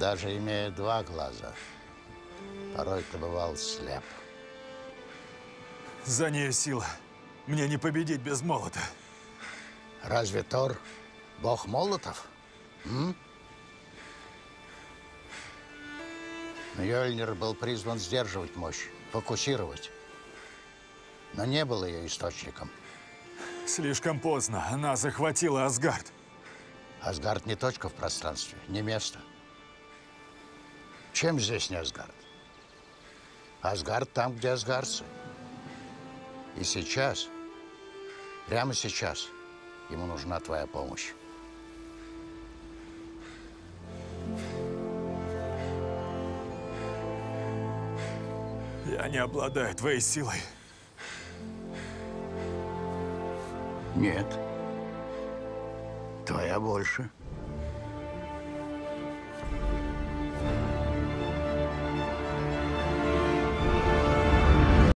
Даже имея два глаза, порой ты бывал слеп. За нее сила. Мне не победить без молота. Разве Тор бог молотов? М? Мьёльнир был призван сдерживать мощь, фокусировать. Но не был ее источником. Слишком поздно. Она захватила Асгард. Асгард не точка в пространстве, не место. Чем здесь не Асгард? Асгард там, где асгардцы. И сейчас, прямо сейчас, ему нужна твоя помощь. Я не обладаю твоей силой. Нет. Твоя больше.